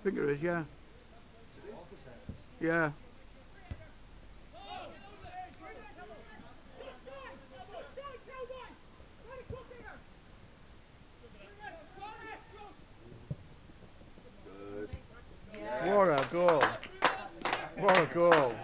I think there is, yeah. Yeah. What a goal. What a goal.